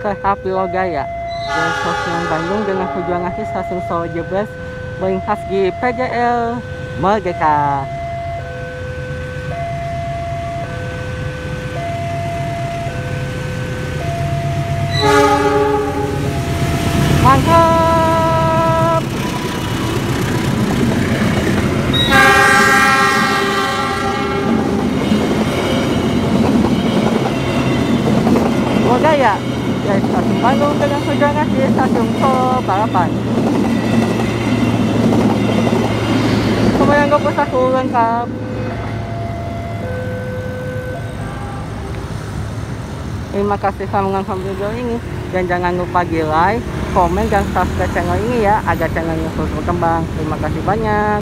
ke Gaya dari stasiun Bandung dengan tujuan akhir stasiun Solo Jebres melintas di PJL Merdeka. Mantap! Gaya dari lengkap. Terima kasih telah menonton video ini dan jangan lupa di like, komen dan subscribe channel ini ya agar channelnya terus berkembang. Terima kasih banyak.